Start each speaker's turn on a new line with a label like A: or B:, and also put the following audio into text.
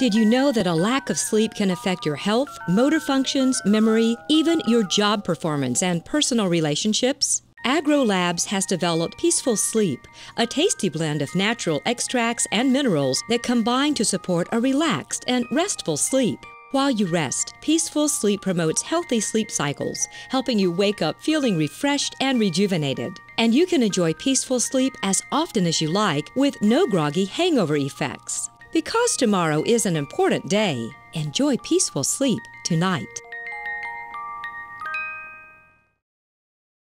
A: Did you know that a lack of sleep can affect your health, motor functions, memory, even your job performance and personal relationships? Agro Labs has developed Peaceful Sleep, a tasty blend of natural extracts and minerals that combine to support a relaxed and restful sleep. While you rest, Peaceful Sleep promotes healthy sleep cycles, helping you wake up feeling refreshed and rejuvenated. And you can enjoy peaceful sleep as often as you like with no groggy hangover effects. Because tomorrow is an important day, enjoy peaceful sleep tonight.